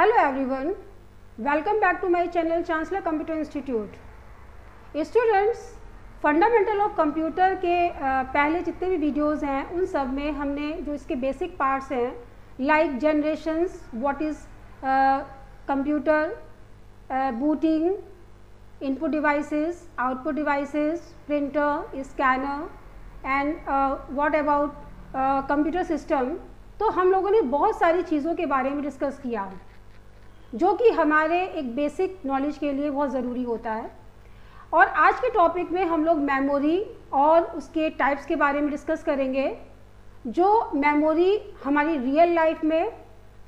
Hello everyone welcome back to my channel chancellor Computer institute Students, fundamental of computer के पहले जितने भी videos हैं उन सब में हमने जो इसके बेसिक पार्ट्स हैं like generations what is computer booting input devices output devices printer scanner and what about computer system तो हम लोगों ने बहुत सारी चीज़ों के बारे में डिस्कस किया। जो कि हमारे एक बेसिक नॉलेज के लिए बहुत ज़रूरी होता है। और आज के टॉपिक में हम लोग मेमोरी और उसके टाइप्स के बारे में डिस्कस करेंगे, जो मेमोरी हमारी रियल लाइफ में,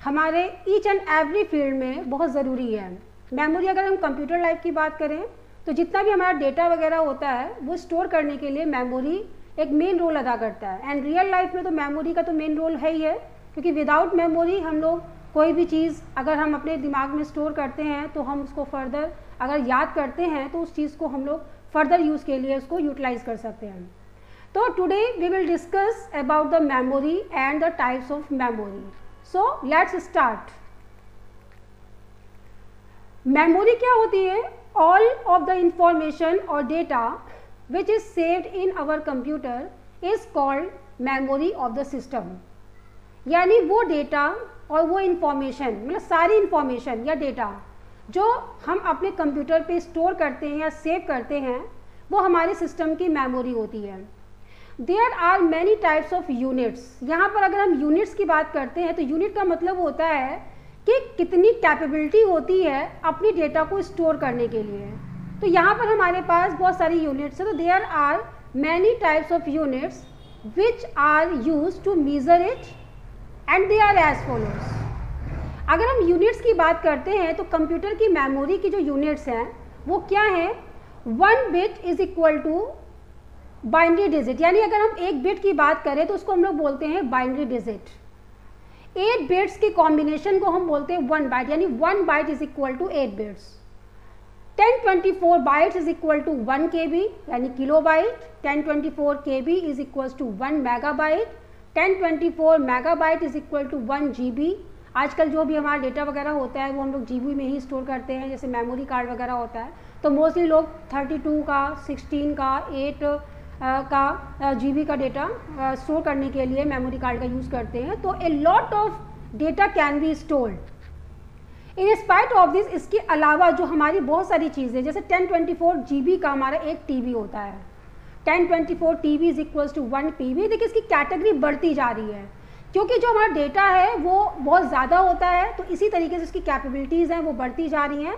हमारे ईच एंड एवरी फ़ील्ड में बहुत ज़रूरी है। मेमोरी अगर हम कंप्यूटर लाइफ की बात करें तो जितना भी हमारा डेटा वगैरह होता है, वो स्टोर करने के लिए मेमोरी एक मेन रोल अदा करता है। एंड रियल लाइफ में तो मेमोरी का तो मेन रोल है ही है, क्योंकि विदाउट मेमोरी हम लोग कोई भी चीज़ अगर हम अपने दिमाग में स्टोर करते हैं तो हम उसको फर्दर अगर याद करते हैं तो उस चीज़ को हम लोग फर्दर यूज़ के लिए उसको यूटिलाइज कर सकते हैं। तो today we will discuss about the memory and the types of memory. So let's start. Memory क्या होती है? ऑल ऑफ़ द इंफॉर्मेशन और data which is saved in our computer is called memory of the system यानी वो data और वो information मतलब सारी इंफॉर्मेशन या डेटा जो हम अपने कंप्यूटर पे स्टोर करते हैं या सेव करते हैं, वो हमारे सिस्टम की मेमोरी होती है। There are many types of units यहाँ पर अगर हम यूनिट्स की बात करते हैं तो यूनिट का मतलब होता है कि कितनी कैपेबिलिटी होती है अपनी डेटा को स्टोर करने के लिए। तो यहाँ पर हमारे पास बहुत सारी यूनिट्स हैं तो there are many types of units which are use to measure it and they are as follows अगर हम यूनिट्स की बात करते हैं तो कंप्यूटर की मेमोरी की जो यूनिट्स हैं, वो क्या है? One bit is equal to binary digit यानी अगर हम एक बिट की बात करें तो उसको हम लोग बोलते हैं बाइंड्री डिजिट एट बिट्स की कॉम्बिनेशन को हम बोलते हैं वन बाइट यानी one byte is equal to eight bits ten twenty four byte is equal to one K B यानी kilobyte ten twenty four K B is equal to one megabyte ten twenty four is equal to one G B आजकल जो भी हमारा data वगैरह होता है, वो हम लोग जीबी में ही स्टोर करते हैं, जैसे मेमोरी कार्ड वगैरह होता है। तो मोस्टली लोग 32 का 16 का 8 का जीबी का डेटा स्टोर करने के लिए मेमोरी कार्ड का यूज़ करते हैं। तो a lot of data can be stored in spite of this इसके अलावा जो हमारी बहुत सारी चीज़ें जैसे 1024 जीबी का हमारा एक टीवी होता है। 1024 TV is equals to one P देखिए, इसकी कैटेगरी बढ़ती जा रही है। क्योंकि जो हमारा डेटा है, वो बहुत ज़्यादा होता है तो इसी तरीके से इसकी कैपेबिलिटीज़ हैं, वो बढ़ती जा रही हैं।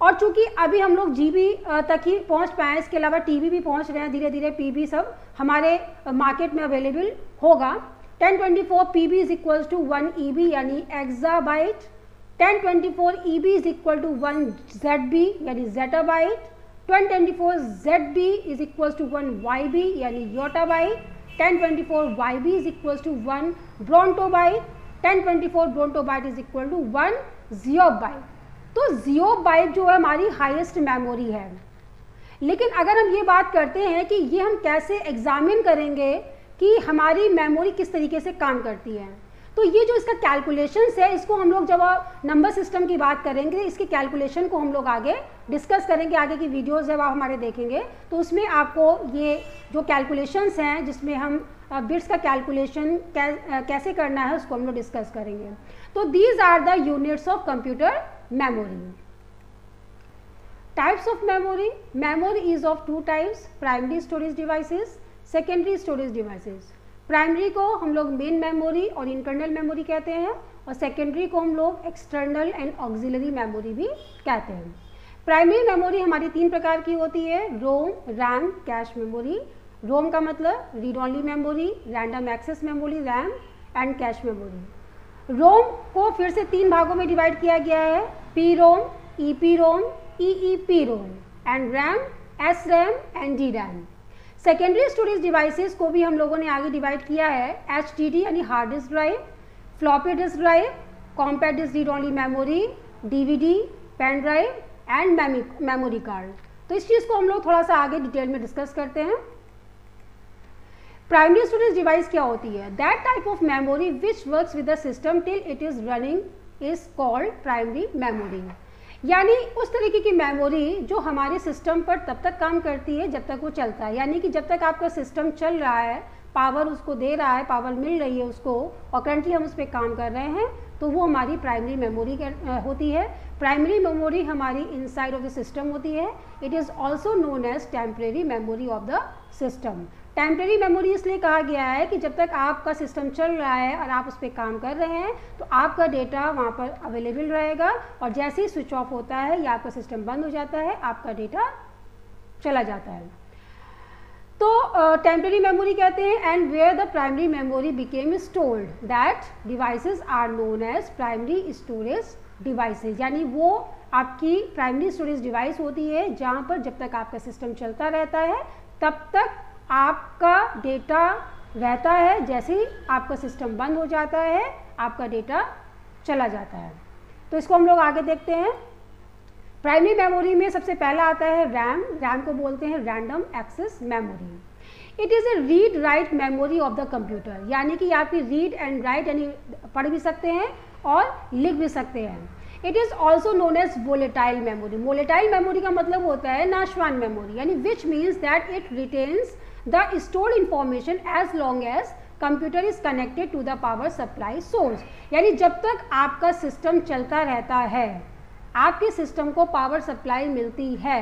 और चूँकि अभी हम लोग जीबी तक ही पहुँच पाए हैं, इसके अलावा टीवी भी पहुँच रहे हैं धीरे धीरे पीबी सब हमारे मार्केट में अवेलेबल होगा। 1024 twenty four P B is equal to one E B यानी exabyte ten twenty four E B is equal to one Z B यानी zettabyte ten twenty four Z B is equal to one Y B यानी yottabyte 1024 YB is equals to 1 Brontobyte 1024 Brontobyte is equal to 1 Zeobyte तो Zeobyte जो है हमारी highest memory है। लेकिन अगर हम ये बात करते हैं कि ये हम कैसे एग्जामिन करेंगे कि हमारी मेमोरी किस तरीके से काम करती है। तो ये जो इसका कैलकुलेशंस है, इसको हम लोग जब नंबर सिस्टम की बात करेंगे, इसके कैलकुलेशन को हम लोग आगे डिस्कस करेंगे, आगे की वीडियोज़ जब आप हमारे देखेंगे तो उसमें आपको ये जो कैलकुलेशंस हैं, जिसमें हम बिट्स का कैलकुलेशन कैसे करना है, उसको हम लोग डिस्कस करेंगे। तो these are the units of computer memory types of memory memory is of two types primary storage devices secondary storage devices primary को हम लोग मेन मेमोरी और इंटरनल मेमोरी कहते हैं और सेकेंडरी को हम लोग एक्सटर्नल एंड ऑक्सिलरी मेमोरी भी कहते हैं। प्राइमरी मेमोरी हमारी तीन प्रकार की होती है ROM RAM cache memory ROM का मतलब read only memory random access memory RAM and cache memory ROM को फिर से तीन भागों में डिवाइड किया गया है P ROM E P ROM E E P ROM and RAM S RAM and D RAM secondary storage devices को भी हम लोगों ने आगे डिवाइड किया है। एच यानी hard disk drive floppy disk drive compact disk read only memory DVD pen drive and memory card तो इस चीज़ को हम लोग थोड़ा सा आगे डिटेल में डिस्कस करते हैं। प्राइमरी स्टोरेज डिवाइस क्या होती है? That type of memory which works with the system till it is running is called primary memory यानी उस तरीके की मेमोरी जो हमारे सिस्टम पर तब तक काम करती है, जब तक वो चलता है। यानी कि जब तक आपका सिस्टम चल रहा है पावर उसको दे रहा है पावर मिल रही है उसको, और करंटली हम उस पर काम कर रहे हैं तो वो हमारी प्राइमरी मेमोरी होती है। प्राइमरी मेमोरी हमारी इनसाइड ऑफ़ द सिस्टम होती है। It is also known as temporary memory of the system temporary memory इसलिए कहा गया है कि जब तक आपका सिस्टम चल रहा है और आप उस पर काम कर रहे हैं तो आपका डेटा वहाँ पर अवेलेबल रहेगा और जैसे ही स्विच ऑफ़ होता है या आपका सिस्टम बंद हो जाता है, आपका डेटा चला जाता है। तो टेम्प्रेरी मेमोरी कहते हैं and where the primary memory became stored that devices are known as primary storage devices यानी वो आपकी प्राइमरी स्टोरेज डिवाइस होती है, जहाँ पर जब तक आपका सिस्टम चलता रहता है, तब तक डेटा रहता है, जैसे ही आपका सिस्टम बंद हो जाता है, आपका डेटा चला जाता है। तो इसको हम लोग आगे देखते हैं। प्राइमरी मेमोरी में सबसे पहला आता है रैम रैम को बोलते हैं random access memory it is a read write memory of the computer यानी कि आपकी रीड एंड राइट यानी पढ़ भी सकते हैं और लिख भी सकते हैं। It is also known as volatile memory volatile memory का मतलब होता है नाशवान मेमोरी यानी which means that it retains the stored information as long as computer is connected to the power supply source यानी जब तक आपका सिस्टम चलता रहता है, आपके सिस्टम को पावर सप्लाई मिलती है,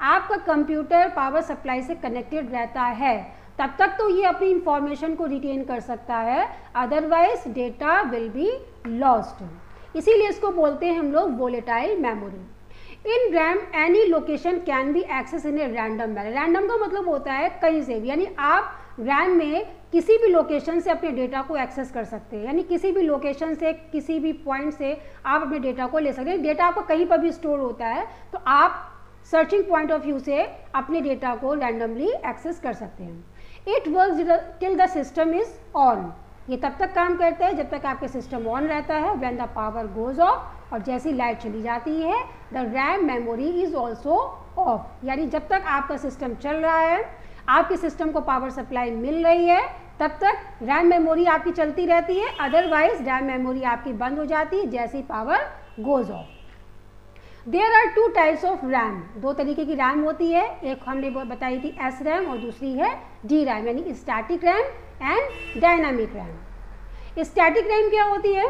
आपका कंप्यूटर पावर सप्लाई से कनेक्टेड रहता है, तब तक तो ये अपनी इंफॉर्मेशन को रिटेन कर सकता है otherwise data will be lost इसीलिए इसको बोलते हैं हम लोग volatile memory in RAM any location can be access in a random manner random का मतलब होता है कहीं से भी, यानी आप रैम में किसी भी लोकेशन से अपने डेटा को एक्सेस कर सकते हैं। यानी किसी भी लोकेशन से, किसी भी पॉइंट से आप अपने डेटा को ले सकते हैं। डेटा आपका कहीं पर भी स्टोर होता है तो आप सर्चिंग पॉइंट ऑफ़ व्यू से अपने डेटा को रैंडमली एक्सेस कर सकते हैं। It work till the system is on ये तब तक काम करता है जब तक आपके सिस्टम ऑन रहता है when the power goes off और जैसी लाइट चली जाती है the RAM memory is also off यानी जब तक आपका सिस्टम चल रहा है, आपके सिस्टम को पावर सप्लाई मिल रही है, तब तक रैम मेमोरी आपकी चलती रहती है अदरवाइज़ रैम मेमोरी आपकी बंद हो जाती है, जैसी power goes off there are two types of RAM दो तरीके की रैम होती है, एक हमने बताई थी एस रैम और दूसरी है डी रैम यानी static RAM and dynamic RAM static RAM क्या होती है?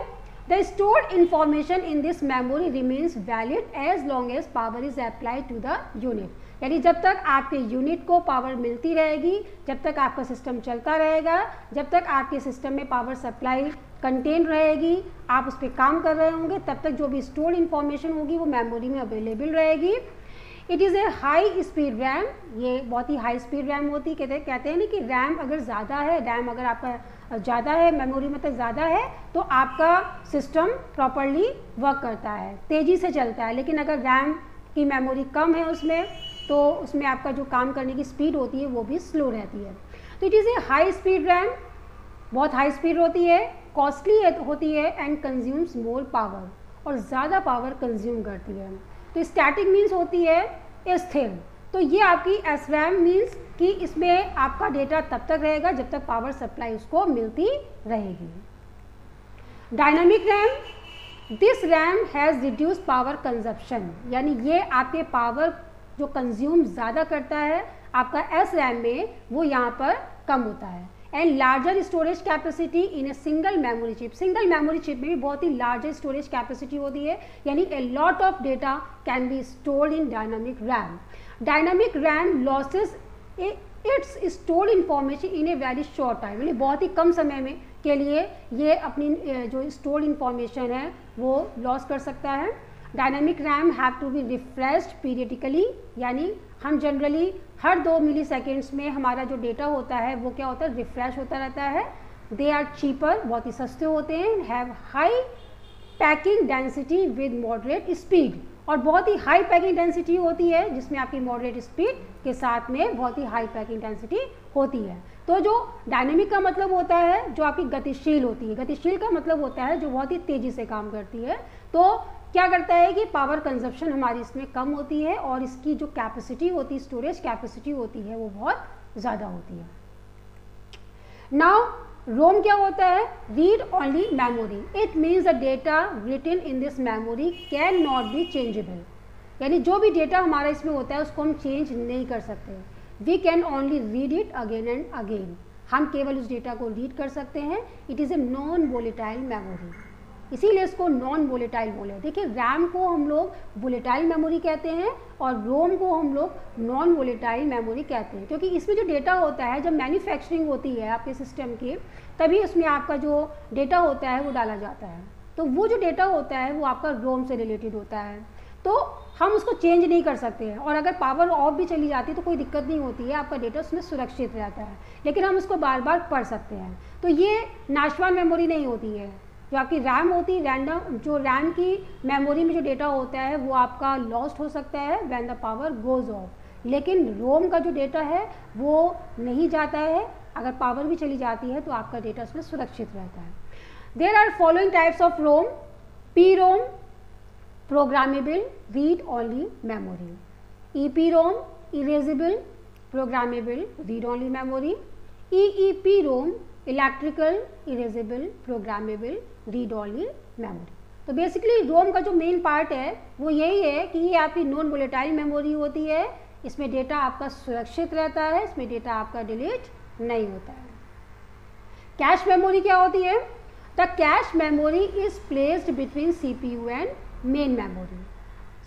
The stored information in this memory remains valid as long as power is apply to the unit यानी जब तक आपके यूनिट को पावर मिलती रहेगी, जब तक आपका सिस्टम चलता रहेगा, जब तक आपके सिस्टम में पावर सप्लाई कंटेन रहेगी, आप उस पर काम कर रहे होंगे, तब तक जो भी स्टोर्ड इन्फॉर्मेशन होगी वो मेमोरी में अवेलेबल रहेगी। It is a high speed RAM ये बहुत ही हाई स्पीड रैम होती कहते कहते हैं ना कि रैम अगर ज़्यादा है रैम अगर आपका ज़्यादा है मेमोरी मतलब ज़्यादा है तो आपका सिस्टम प्रॉपरली वर्क करता है। तेज़ी से चलता है, लेकिन अगर रैम की मेमोरी कम है उसमें तो उसमें आपका जो काम करने की स्पीड होती है, वो भी स्लो रहती है। तो it is a high speed RAM बहुत हाई स्पीड होती है कॉस्टली होती है एंड कंज्यूम्स मोर पावर और ज़्यादा पावर कंज्यूम करती है। तो स्टैटिक मीन्स होती है, स्थिर। तो ये आपकी एस रैम मीन्स कि इसमें आपका डेटा तब तक रहेगा जब तक पावर सप्लाई उसको मिलती रहेगी। Dynamic RAM this RAM has reduce power consumption यानी ये आपके पावर जो कंज्यूम ज़्यादा करता है, आपका एस रैम में वो यहाँ पर कम होता है। And larger storage capacity in a single memory chip single memory chip में भी बहुत ही लार्जर स्टोरेज कैपेसिटी होती है। यानी a lot of data can be stored in dynamic RAM dynamic RAM loses its stored information in a very short time यानी बहुत ही कम समय में के लिए ये अपनी जो स्टोर्ड इंफॉर्मेशन है, वो लॉस कर सकता है। Dynamic RAM have to be refreshed periodically यानी हम जनरली हर दो मिली सेकेंड्स में हमारा जो डेटा होता है, वो क्या होता है रिफ्रेश होता रहता है। दे आर चीपर बहुत ही सस्ते होते हैं have high packing density with moderate speed और बहुत ही हाई पैकिंग डेंसिटी होती है, जिसमें आपकी मॉडरेट स्पीड के साथ में बहुत ही हाई पैकिंग डेंसिटी होती है। तो जो डायनेमिक का मतलब होता है, जो आपकी गतिशील होती है, गतिशील का मतलब होता है जो बहुत ही तेज़ी से काम करती है तो क्या करता है कि पावर कंजप्शन हमारी इसमें कम होती है और इसकी जो कैपेसिटी होती है स्टोरेज कैपेसिटी होती है, वो बहुत ज़्यादा होती है। नाउ रोम क्या होता है? Read only memory it means the data written in this memory can not be changeable यानी जो भी डेटा हमारा इसमें होता है, उसको हम चेंज नहीं कर सकते। We can only read it again and again हम केवल उस डेटा को रीड कर सकते हैं। It is a non volatile memory इसीलिए इसको नॉन वोलेटाइल बोले। देखिए रैम को हम लोग वोलेटाइल मेमोरी कहते हैं और रोम को हम लोग नॉन वोलेटाइल मेमोरी कहते हैं। क्योंकि इसमें जो डेटा होता है, जब मैन्युफैक्चरिंग होती है आपके सिस्टम की, तभी उसमें आपका जो डेटा होता है वो डाला जाता है। तो वो जो डेटा होता है, वो आपका रोम से रिलेटेड होता है। तो हम उसको चेंज नहीं कर सकते हैं। और अगर पावर ऑफ़ भी चली जाती है तो कोई दिक्कत नहीं होती है, आपका डेटा उसमें सुरक्षित रहता है। लेकिन हम उसको बार बार पढ़ सकते हैं। तो ये नाशवान मेमोरी नहीं होती है। जो आपकी रैम होती है रैंडम जो रैम की मेमोरी में जो डेटा होता है, वो आपका लॉस्ट हो सकता है when the power goes off लेकिन रोम का जो डेटा है, वो नहीं जाता है। अगर पावर भी चली जाती है तो आपका डेटा उसमें सुरक्षित रहता है। There are following types of ROM P ROM programmable read only memory E P ROM erasable programmable read only memory E E P ROM electrical erasable programmable read only memory तो basically ROM का जो main part है, वो यही है कि ये आपकी नॉन वोलेटाइल मेमोरी होती है, इसमें डेटा आपका सुरक्षित रहता है, इसमें डेटा आपका डिलीट नहीं होता है। कैश मेमोरी क्या होती है? The cache memory is placed between C P U and main memory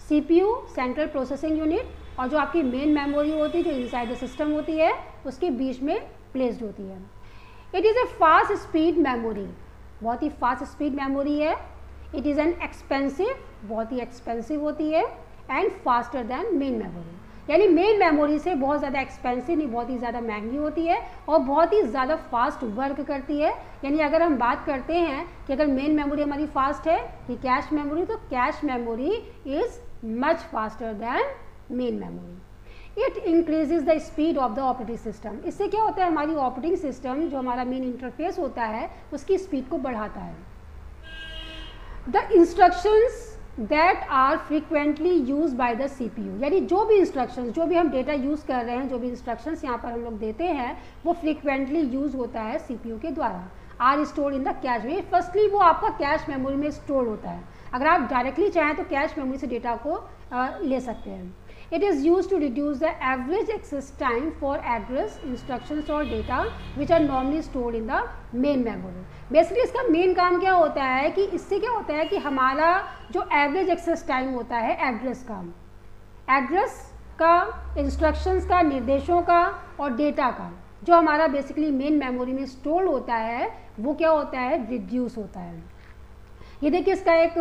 C P U central processing unit और जो आपकी मेन मेमोरी होती है, जो इनसाइड द सिस्टम होती है, उसके बीच में प्लेस्ड होती है। It is a fast speed memory बहुत ही फास्ट स्पीड मेमोरी है. इट इज़ एन एक्सपेंसिव बहुत ही एक्सपेंसिव होती है and faster than main memory यानी मेन मेमोरी से बहुत ज़्यादा एक्सपेंसिव नहीं, बहुत ही ज़्यादा महँगी होती है और बहुत ही ज़्यादा फास्ट वर्क करती है. यानी अगर हम बात करते हैं कि अगर मेन मेमोरी हमारी फास्ट है, कि कैश मेमोरी तो cache memory is much faster than main memory it increases the speed of the operating system इससे क्या होता है? हमारी ऑपरेटिंग सिस्टम जो हमारा मेन इंटरफेस होता है उसकी स्पीड को बढ़ाता है। The instructions that are frequently use by the C P U यानी जो भी इंस्ट्रक्शंस जो भी हम डेटा यूज़ कर रहे हैं जो भी इंस्ट्रक्शंस यहाँ पर हम लोग देते हैं वो फ्रिक्वेंटली यूज़ होता है सी पी यू के द्वारा। Are store in the cache में फर्स्टली वो आपका कैश मेमोरी में स्टोर होता है। अगर आप डायरेक्टली चाहें तो कैश मेमोरी से डेटा को आ, ले सकते हैं। It is used to reduce the average access time for address, instructions or data which are normally stored in the main memory. Basically इसका मेन काम क्या होता है कि इससे क्या होता है कि हमारा जो एवरेज एक्सेस टाइम होता है एड्रेस का एड्रेस का इंस्ट्रक्शंस का निर्देशों का और डेटा का जो हमारा बेसिकली मेन मेमोरी में स्टोर होता है वो क्या होता है रिड्यूस होता है ये देखिए, इसका एक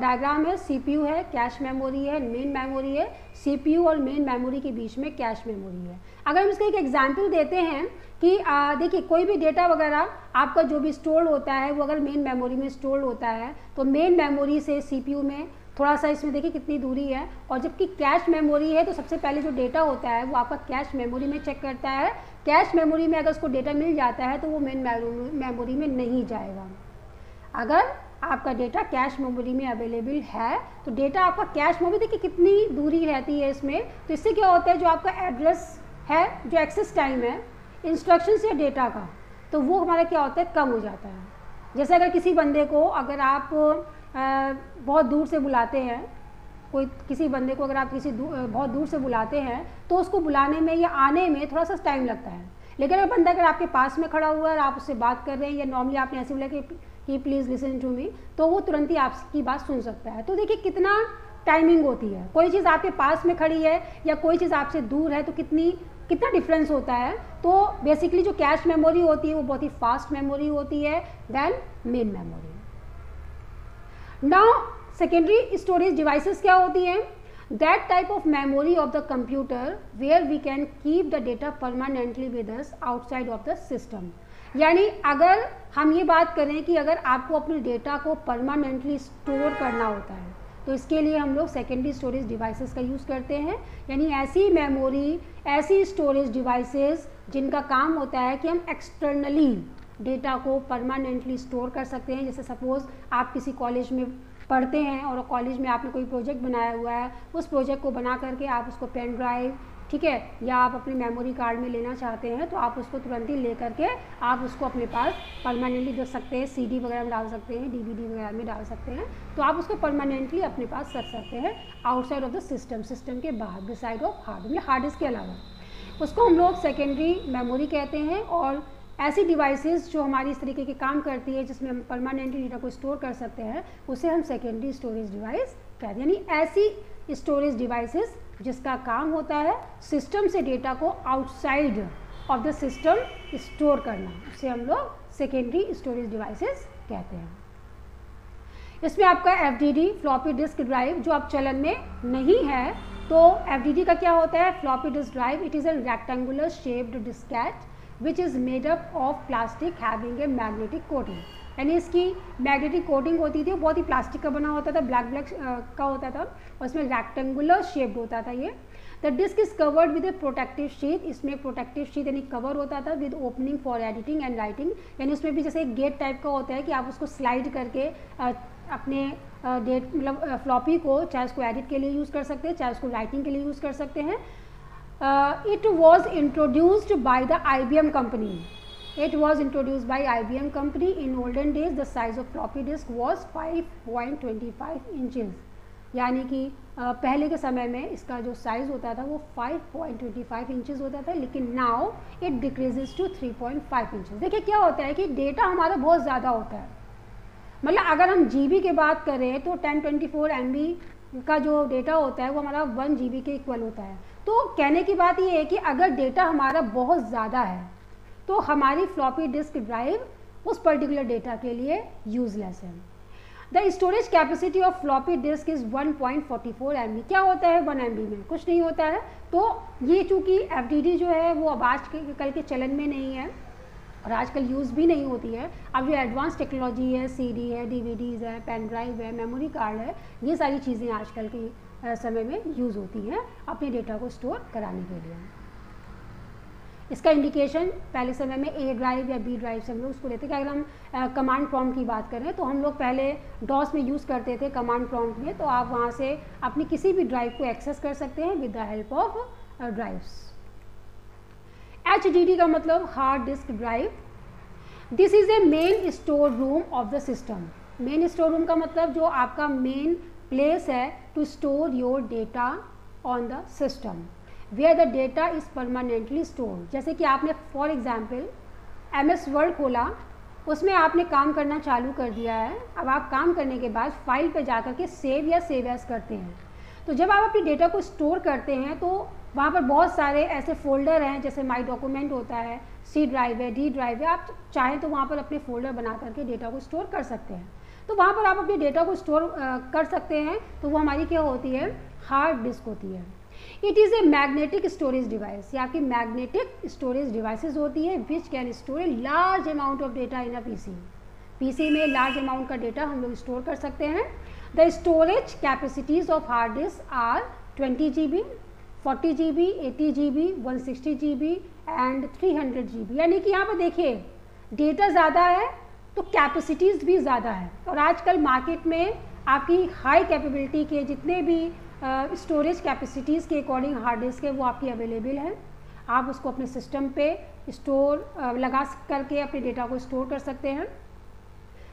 डायग्राम है। सीपीयू है कैश मेमोरी है मेन मेमोरी है। सीपीयू और मेन मेमोरी के बीच में कैश मेमोरी है। अगर हम इसका एक एग्जांपल देते हैं कि देखिए, कोई भी डेटा वगैरह आपका जो भी स्टोर होता है, वो अगर मेन मेमोरी में स्टोर होता है तो मेन मेमोरी से सीपीयू में थोड़ा सा इसमें देखिए कितनी दूरी है। और जबकि कैश मेमोरी है तो सबसे पहले जो डेटा होता है, वो आपका कैश मेमोरी में चेक करता है। कैश मेमोरी में अगर उसको डेटा मिल जाता है तो वो मेन मेमोरी में नहीं जाएगा। अगर आपका डेटा कैश मेमोरी में अवेलेबल है। तो डेटा आपका कैश मेमोरी देखिए कितनी दूरी रहती है इसमें। तो इससे क्या होता है जो आपका एड्रेस है जो एक्सेस टाइम है इंस्ट्रक्शन या डेटा का तो वो हमारा क्या होता है कम हो जाता है। जैसे अगर किसी बंदे को अगर आप बहुत दूर से बुलाते हैं कोई किसी बंदे को अगर आप किसी दू, बहुत दूर से बुलाते हैं तो उसको बुलाने में या आने में थोड़ा सा टाइम लगता है। लेकिन अगर बंदा अगर आपके पास में खड़ा हुआ है और आप उससे बात कर रहे हैं या नॉर्मली आपने ऐसे बोला कि कि प्लीज़ लिसन टू मी तो वो तुरंत ही आपकी बात सुन सकता है। तो देखिए, कितना टाइमिंग होती है। कोई चीज़ आपके पास में खड़ी है या कोई चीज़ आपसे दूर है तो कितनी, कितना डिफरेंस होता है। तो बेसिकली जो कैश मेमोरी होती है, वो बहुत ही फास्ट मेमोरी होती है than main memory now secondary storage devices क्या होती हैं? That type of memory of the computer where we can keep the data permanently with us outside of the system यानी अगर हम ये बात करें कि अगर आपको अपने डेटा को परमानेंटली स्टोर करना होता है तो इसके लिए हम लोग सेकेंडरी स्टोरेज डिवाइसेस का यूज़ करते हैं। यानी ऐसी मेमोरी ऐसी स्टोरेज डिवाइसेस जिनका काम होता है कि हम एक्सटर्नली डेटा को परमानेंटली स्टोर कर सकते हैं। जैसे सपोज़ आप किसी कॉलेज में पढ़ते हैं और कॉलेज में आपने कोई प्रोजेक्ट बनाया हुआ है, उस प्रोजेक्ट को बना करके आप उसको पेन ड्राइव ठीक है? या आप अपने मेमोरी कार्ड में लेना चाहते हैं तो आप उसको तुरंत ही ले करके आप उसको अपने पास परमानेंटली रख सकते हैं सीडी वगैरह में डाल सकते हैं डीवीडी वगैरह में डाल सकते हैं तो आप उसको परमानेंटली अपने पास रख सकते हैं outside of the system system के बाहर beside of hard hard disk के अलावा। उसको हम लोग सेकेंडरी मेमोरी कहते हैं और ऐसी डिवाइसेस जो हमारी इस तरीके के काम करती है, जिसमें हम परमानेंटली डेटा को स्टोर कर सकते हैं, उसे हम सेकेंडरी स्टोरेज डिवाइस कहते हैं। यानी ऐसी स्टोरेज डिवाइसेस जिसका काम होता है सिस्टम से डेटा को outside of the system store करना, उसे हम लोग सेकेंडरी स्टोरेज डिवाइसेस कहते हैं। इसमें आपका F D D floppy disk drive जो अब चलन में नहीं है तो एफ़ डी डी का क्या होता है? Floppy disk drive it is a rectangular shaped diskette which is made up of plastic having a magnetic coating यानी इसकी मैग्नेटिक कोटिंग होती थी बहुत ही प्लास्टिक का बना होता था ब्लैक ब्लैक का होता था, और इसमें रेक्टेंगुलर शेप्ड होता था ये। The disk is covered with a protective sheet इसमें प्रोटेक्टिव शीट यानी कवर होता था with opening for editing and writing यानी उसमें भी जैसे एक गेट टाइप का होता है कि आप उसको स्लाइड करके अपने डेट मतलब फ्लॉपी को चाहे उसको एडिट के लिए यूज़ कर सकते हैं, चाहे उसको राइटिंग के लिए यूज़ कर सकते हैं। It was introduced by the I B M company It was introduced by IBM company. In olden days, the size of floppy disk was 5.25 inches. यानी कि पहले के समय में इसका जो साइज़ होता था वो 5.25 इंचेस होता था लेकिन now it decreases to 3.5 inches देखिए क्या होता है कि डेटा हमारा बहुत ज़्यादा होता है मतलब अगर हम GB की बात करें तो 1024 एम का जो डेटा होता है वो हमारा वन जी के इक्वल होता है तो कहने की बात ये है कि अगर डेटा हमारा बहुत ज़्यादा है तो हमारी फ्लॉपी डिस्क ड्राइव उस पर्टिकुलर डेटा के लिए यूजलेस है। The storage capacity of floppy disk is 1.44 point क्या होता है? वन एम में कुछ नहीं होता है। तो ये चूँकि एफ़ जो है, वो अब आज के, कल के चलन में नहीं है और आजकल यूज़ भी नहीं होती है। अब जो एडवांस टेक्नोलॉजी है सीडी है डीवीडीज़ है पेन ड्राइव है मेमोरी कार्ड है, ये सारी चीज़ें आजकल के समय में यूज़ होती हैं अपने डेटा को स्टोर कराने के लिए। इसका इंडिकेशन पहले समय में ए ड्राइव या बी ड्राइव से हम लोग उसको लेते हैं। अगर हम कमांड प्रॉम्प्ट की बात करें तो हम लोग पहले डॉस में यूज़ करते थे कमांड प्रॉम्प्ट में तो आप वहाँ से अपनी किसी भी ड्राइव को एक्सेस कर सकते हैं with the help of drives H का मतलब hard disk drive this is a main store room of the system main store room का मतलब जो आपका मेन प्लेस है to store your data on the system where the data is permanently store जैसे कि आपने for example M S Word खोला, उसमें आपने काम करना चालू कर दिया है। अब आप काम करने के बाद फ़ाइल पर जा कर के सेव या सेव एस करते हैं। तो जब आप अपनी डेटा को स्टोर करते हैं तो वहाँ पर बहुत सारे ऐसे फोल्डर हैं, जैसे माई डॉक्यूमेंट होता है सी ड्राइव है डी ड्राइव है। आप चाहें तो वहाँ पर अपने फोल्डर बना करके डेटा को स्टोर कर सकते हैं। तो वहाँ पर आप अपने डेटा को स्टोर कर सकते हैं। तो वो हमारी क्या होती है? हार्ड डिस्क होती है। It is a magnetic storage device ये आपकी मैग्नेटिक स्टोरेज डिवाइसेस होती है which can store a large amount of data in a PC PC में लार्ज अमाउंट का डेटा हम लोग स्टोर कर सकते हैं। The storage capacities of hard disk are twenty G B forty G B eighty G B one sixty G B and three hundred G B यानी कि यहाँ पर देखिए डेटा ज़्यादा है तो कैपेसिटीज़ भी ज़्यादा है। और आजकल मार्केट में आपकी हाई कैपेबिलिटी के जितने भी स्टोरेज कैपेसिटीज़ के अकॉर्डिंग हार्ड डिस्क है, वो आपकी अवेलेबल है। आप उसको अपने सिस्टम पे स्टोर लगा करके अपने डेटा को स्टोर कर सकते हैं।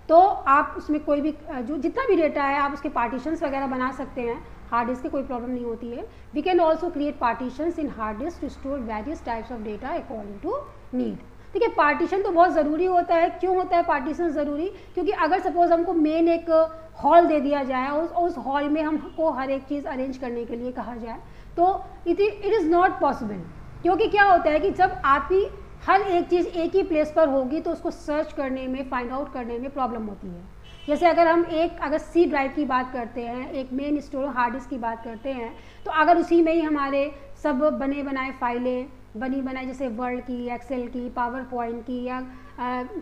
तो आप उसमें कोई भी जो जितना भी डेटा है, आप उसके पार्टीशंस वगैरह बना सकते हैं। हार्ड डिस्क की कोई प्रॉब्लम नहीं होती है। We can also create partitions in hard disk to store various types of data according to need देखिए पार्टीशन तो बहुत ज़रूरी होता है। क्यों होता है पार्टीशन ज़रूरी? क्योंकि अगर सपोज़ हमको मेन एक हॉल दे दिया जाए, उस उस हॉल में हमको हर एक चीज़ अरेंज करने के लिए कहा जाए तो it it is not possible क्योंकि क्या होता है कि जब आप ही हर एक चीज़ एक ही प्लेस पर होगी तो उसको सर्च करने में फाइंड आउट करने में प्रॉब्लम होती है। जैसे अगर हम एक, अगर सी ड्राइव की बात करते हैं, एक मेन स्टोर हार्ड डिस्क की बात करते हैं तो अगर उसी में ही हमारे सब बने बनाए फाइलें बनी बनाई जैसे वर्ल्ड की एक्सेल की पावर पॉइंट की या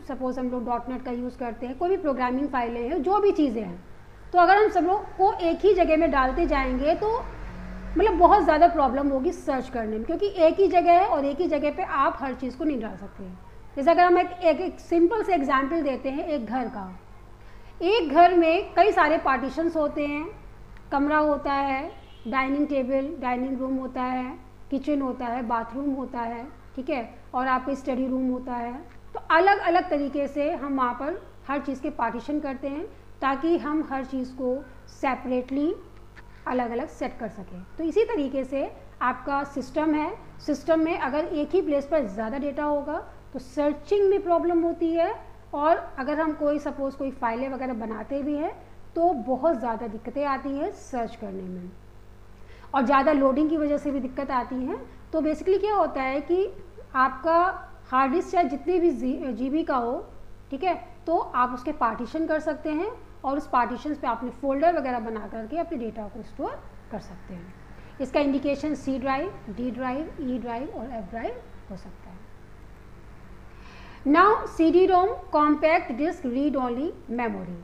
सपोज़ हम लोग डॉट नेट का यूज़ करते हैं कोई भी प्रोग्रामिंग फाइलें हैं जो भी चीज़ें हैं। तो अगर हम सब लोग को एक ही जगह में डालते जाएँगे तो मतलब बहुत ज़्यादा प्रॉब्लम होगी सर्च करने में क्योंकि एक ही जगह है और एक ही जगह पे आप हर चीज़ को नहीं डाल सकते जैसे अगर हम एक एक, एक सिंपल से एग्ज़ाम्पल देते हैं एक घर का। एक घर में कई सारे पार्टीशंस होते हैं। कमरा होता है डाइनिंग टेबल डाइनिंग रूम होता है किचन होता है, बाथरूम होता है, ठीक है, और आपका स्टडी रूम होता है। तो अलग अलग तरीके से हम वहाँ पर हर चीज़ के पार्टीशन करते हैं, ताकि हम हर चीज़ को सेपरेटली अलग अलग सेट कर सकें। तो इसी तरीके से आपका सिस्टम है। सिस्टम में अगर एक ही प्लेस पर ज़्यादा डेटा होगा तो सर्चिंग में प्रॉब्लम होती है, और अगर हम कोई सपोज़ कोई फाइलें वगैरह बनाते भी हैं तो बहुत ज़्यादा दिक्कतें आती हैं सर्च करने में। और ज़्यादा लोडिंग की वजह से भी दिक्कत आती है। तो बेसिकली क्या होता है कि आपका हार्ड डिस्क चाहे जितने भी जीबी का हो, ठीक है तो आप उसके पार्टीशन कर सकते हैं और उस पार्टीशन पे आपने फोल्डर वगैरह बना करके अपने डेटा को स्टोर कर सकते हैं। इसका indication C drive D drive E drive और एफ़ ड्राइव हो सकता है। Now C D ROM compact disk read only memory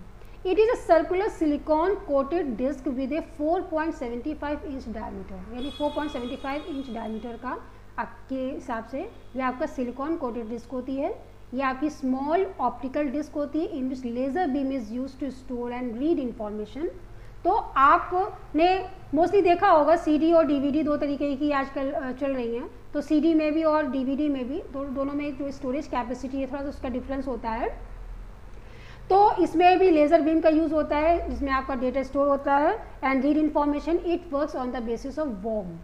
it is a circular silicon coated disk with a 4.75 inch diameter यानी 4.75 इंच डायमीटर का आपके हिसाब से यह आपका सिलिकॉन कोटेड डिस्क होती है। यह आपकी स्मॉल ऑप्टिकल डिस्क होती है in which laser beam is use to store and read information तो आपने मोस्टली देखा होगा सीडी और डीवीडी दो तरीके की आजकल चल रही हैं। तो सीडी में भी और डीवीडी में भी दो, दोनों में जो स्टोरेज कैपेसिटी है थोड़ा सा उसका डिफरेंस होता है। तो इसमें भी लेज़र बीम का यूज़ होता है, जिसमें आपका डेटा स्टोर होता है and read information it works on the basis of worm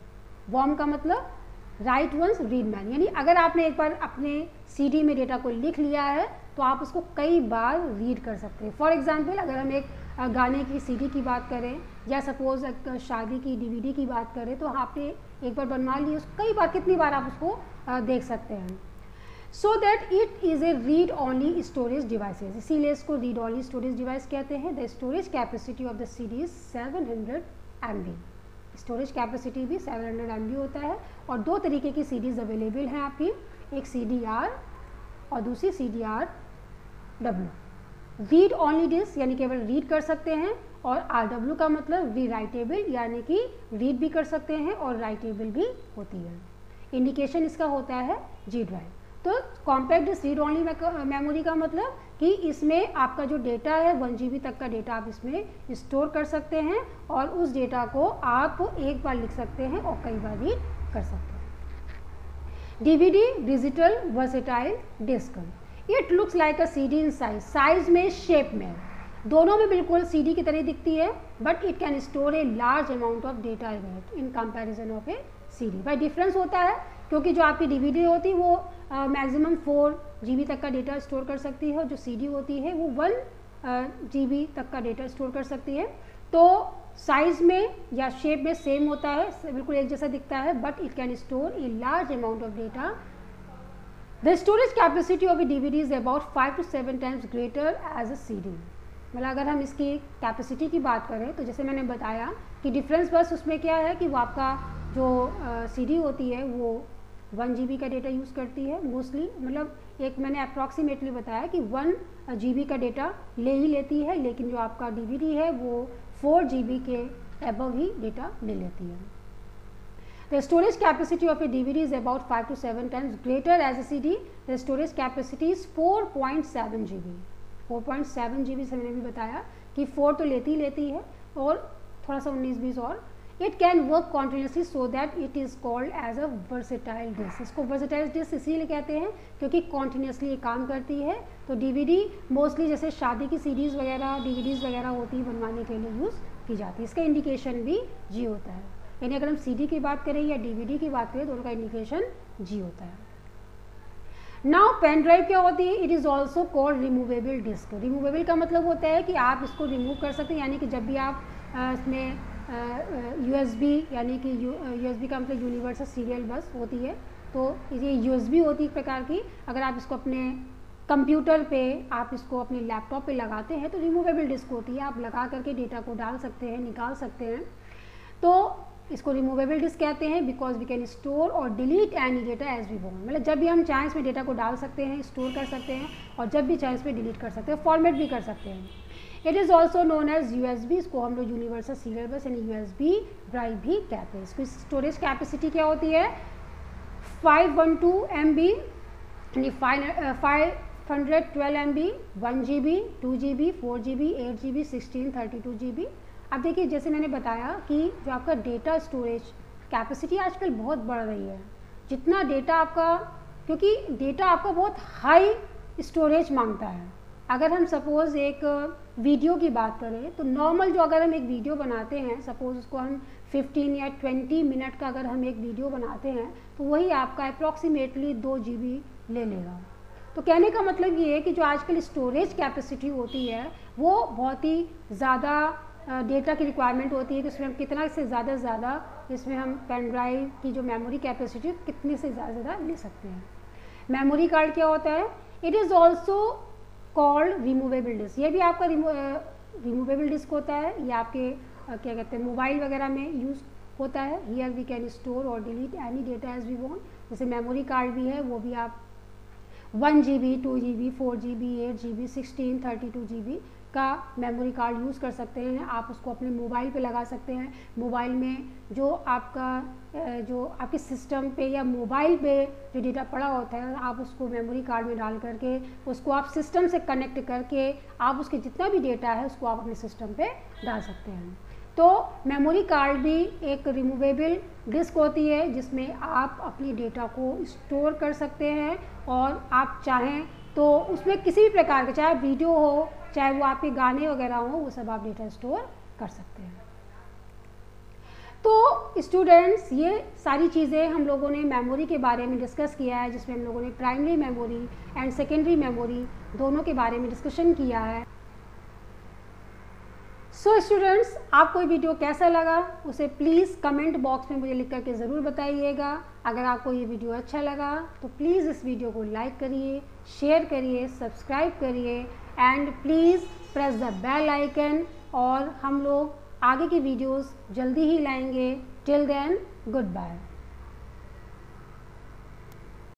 worm का मतलब राइट वंस रीड मैन यानी अगर आपने एक बार अपने सीडी में डेटा को लिख लिया है तो आप उसको कई बार रीड कर सकते हैं. फॉर एग्ज़ाम्पल अगर हम एक गाने की सीडी की बात करें, या सपोज़ एक शादी की डीवीडी की बात करें तो आपने एक बार बनवा ली कई बार, कितनी बार आप उसको देख सकते हैं। So that it is a read only storage devices इसीलिए इसको रीड ऑनली स्टोरेज डिवाइस कहते हैं। The storage capacity of the series seven hundred storage capacity भी सेवन हंड्रेड एम बी होता है और दो तरीके की सी डीज अवेलेबल हैं आपकी। एक सी डी आर और दूसरी C D R W read only disk यानी केवल रीड कर सकते हैं और आर डब्ल्यू का मतलब री राइटेबल यानी कि रीड भी कर सकते हैं और राइटेबल भी होती है। इंडिकेशन इसका होता है जी ड्राइव तो कॉम्पैक्ट रीड ऑनली मेमोरी का मतलब कि इसमें आपका जो डेटा है वन जीबी तक का डेटा आप इसमें स्टोर कर सकते हैं और उस डेटा को आप एक बार लिख सकते हैं और कई बार रीड कर सकते हैं। DVD digital versatile disk it looks like a C D in size size में शेप में। दोनों में बिल्कुल सी डी की तरह दिखती है but it can store a large amount of data in comparison of a C D भाई डिफरेंस होता है क्योंकि जो आपकी डी होती है वो मैक्सिमम फोर जी तक का डेटा स्टोर कर सकती है और जो सीडी होती है, वो वन जी तक का डेटा स्टोर कर सकती है। तो साइज़ में या शेप में सेम होता है, बिल्कुल एक जैसा दिखता है but it can store a large amount of data the storage capacity of a D is about five to seven times greater as a C D मतलब अगर हम इसकी कैपेसिटी की बात करें तो जैसे मैंने बताया कि डिफरेंस बस उसमें क्या है कि वो आपका जो सी डी होती है, वो वन जीबी का डेटा यूज़ करती है, मोस्टली मतलब एक मैंने अप्रॉक्सीमेटली बताया कि वन जी का डेटा ले ही लेती है, लेकिन जो आपका डी है, वो फोर जी के एबव ही डेटा ले लेती है The storage capacity of a DVD is about 5 to 7 times greater as a CD. The storage capacity is 4.7 GB. 4.7 GB से मैंने भी बताया कि 4 तो लेती लेती है, और थोड़ा सा 19 बीस और it can work continuously so that it is called as a versatile disk इसको वर्सेटाइल डिस्क इसीलिए कहते हैं क्योंकि कॉन्टिन्यूसली काम करती है। तो डीवीडी मोस्टली जैसे शादी की सीरीज़ वगैरह डीवीडीज़ वगैरह होती है बनवाने के लिए यूज़ की जाती है। इसका इंडिकेशन भी जी होता है। यानी अगर हम सीडी की बात करें या डीवीडी की बात करें तो उनका इंडिकेशन जी होता है। नाउ पेन ड्राइव क्या होती है? It is also called removable disk removable का मतलब होता है कि आप इसको रिमूव कर सकते हैं, यानी कि जब भी आप इसमें यू एस बी यानी कि यू एस बी का मतलब यूनिवर्सल सीरियल बस होती है। तो ये यू एस बी होती है एक प्रकार की, अगर आप इसको अपने कंप्यूटर पे, आप इसको अपने लैपटॉप पे लगाते हैं तो रिमूवेबल डिस्क होती है। आप लगा करके डेटा को डाल सकते हैं, निकाल सकते हैं। तो इसको रिमूवेबल डिस्क कहते हैं बिकॉज़ वी कैन स्टोर और delete any data as we want मतलब जब भी हम चाहें इसमें डेटा को डाल सकते हैं स्टोर कर सकते हैं, और जब भी चाहें इसमें डिलीट कर सकते हैं फॉर्मेट भी कर सकते हैं। It is also known as U S B इसको हम लोग यूनिवर्सल सीरियल बस यानी यू एस बी ड्राइव भी कहते हैं। इसकी स्टोरेज कैपेसिटी क्या होती है? Five one two M B यानी five five hundred twelve M B one G B two G B four G B eight G B sixteen thirty two G B अब देखिए, जैसे मैंने बताया कि जो आपका डेटा स्टोरेज कैपेसिटी आजकल बहुत बढ़ रही है। जितना डेटा आपका, क्योंकि डेटा आपका बहुत हाई स्टोरेज माँगता है। अगर हम सपोज़ एक वीडियो की बात करें तो नॉर्मल जो अगर हम एक वीडियो बनाते हैं सपोज़ उसको हम 15 या 20 मिनट का अगर हम एक वीडियो बनाते हैं तो वही आपका अप्रॉक्सीमेटली दो जी ले लेगा। तो कहने का मतलब ये है कि जो आजकल स्टोरेज कैपेसिटी होती है, वो बहुत ही ज़्यादा डेटा की रिक्वायरमेंट होती है कि उसमें हम कितना से ज़्यादा से ज़्यादा इसमें हम पेन ड्राइव की जो मेमोरी कैपेसिटी कितने से ज़्यादा ज़्यादा ले सकते हैं। मेमोरी कार्ड क्या होता है? It is also called removable disk ये भी आपका रिमूवेबल डिस्क होता है, ये आपके क्या कहते हैं मोबाइल वगैरह में यूज़ होता है। हियर वी कैन स्टोर और delete any data as we want जैसे मेमोरी कार्ड भी है, वो भी आप one G B two G B four G B eight G B sixteen thirty two G B का मेमोरी कार्ड यूज़ कर सकते हैं। आप उसको अपने मोबाइल पे लगा सकते हैं। मोबाइल में जो आपका जो आपके सिस्टम पे या मोबाइल पे जो डेटा पड़ा होता है, आप उसको मेमोरी कार्ड में डाल करके, उसको आप सिस्टम से कनेक्ट करके, आप उसके जितना भी डेटा है, उसको आप अपने सिस्टम पे डाल सकते हैं। तो मेमोरी कार्ड भी एक रिमूवेबल डिस्क होती है, जिसमें आप अपनी डेटा को स्टोर कर सकते हैं, और आप चाहें तो उसमें किसी भी प्रकार का, चाहे वीडियो हो, चाहे वो आपके गाने वगैरह हो, वो सब आप डेटा स्टोर कर सकते हैं। तो स्टूडेंट्स ये सारी चीज़ें हम लोगों ने मेमोरी के बारे में डिस्कस किया है जिसमें हम लोगों ने primary memory and secondary memory दोनों के बारे में डिस्कशन किया है। सो so, स्टूडेंट्स आपको ये वीडियो कैसा लगा? उसे प्लीज़ कमेंट बॉक्स में मुझे लिख करके ज़रूर बताइएगा। अगर आपको ये वीडियो अच्छा लगा तो प्लीज़ इस वीडियो को लाइक करिए शेयर करिए सब्सक्राइब करिए and please press the bell icon और हम लोग आगे की वीडियोस जल्दी ही लाएँगे। Till then good bye